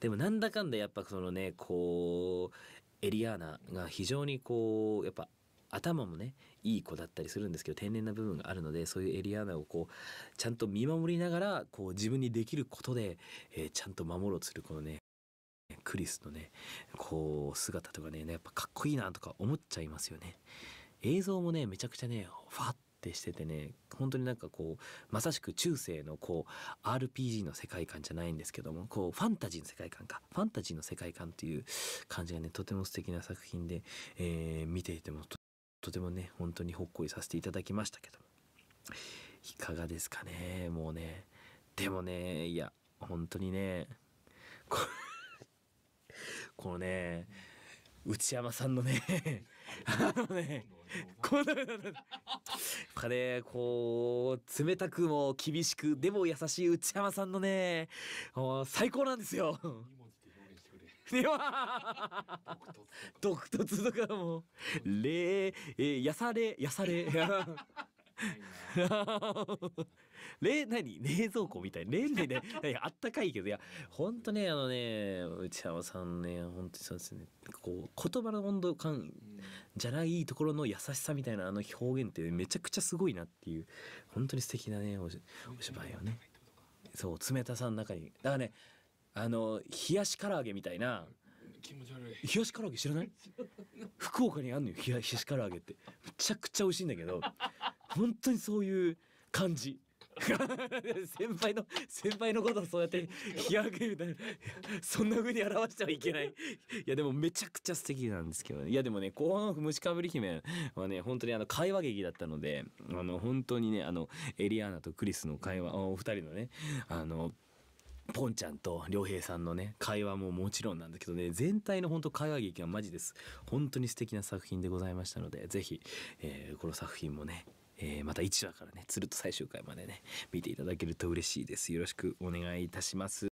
でもなんだかんだやっぱそのねこうエリアーナが非常にこうやっぱ頭もねいい子だったりするんですけど天然な部分があるのでそういうエリアーナをこうちゃんと見守りながらこう自分にできることで、えーちゃんと守ろうとするこのねクリスのねこう姿とかねやっぱかっこいいなとか思っちゃいますよね。映像もねめちゃくちゃねファってしててね本当になんかこうまさしく中世のこう RPG の世界観じゃないんですけどもこうファンタジーの世界観か。ファンタジーの世界観っていう感じがねとても素敵な作品で、えー見ていてもととてもね本当にほっこりさせていただきましたけども。いかがですかねもうね。でもねいや本当にねここのね内山さんのね あのね この なんかねこう冷たくも厳しくでも優しい内山さんのね最高なんですよ。独特 独特とかも「れえーやされやされ」。冷 何？冷蔵庫みたい。冷ねねあったかいけどいやほんとねあのね内山さんねほんとにそうですね。こう言葉の温度感うんじゃないところの優しさみたいなあの表現ってめちゃくちゃすごいなっていう本当に素敵なねお芝居をね。そう冷たさの中に。だからねあの冷やし唐揚げみたいな。気持ち悪い。冷やし唐揚げ知らない？福岡にあんのよ冷や冷やし唐揚げって。めちゃくちゃ美味しいんだけど本当にそういう感じ先輩の先輩のことをそうやって冷やげみたいなそんな風に表してはいけない。いやでもめちゃくちゃ素敵なんですけどね。いやでもね後半の虫かぶり姫はね本当にあの会話劇だったのであの本当にねあのエリアーナとクリスの会話お二人のねあのポンちゃんと良平さんのね会話ももちろんなんだけどね全体の本当会話劇はマジです。本当に素敵な作品でございましたのでぜひ、えーこの作品もね、えーまた1話からねつるっと最終回までね見ていただけると嬉しいです。よろしくお願いいたします。